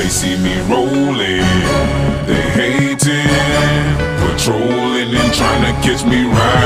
They see me rolling, they hating, patrolling and trying to catch me right.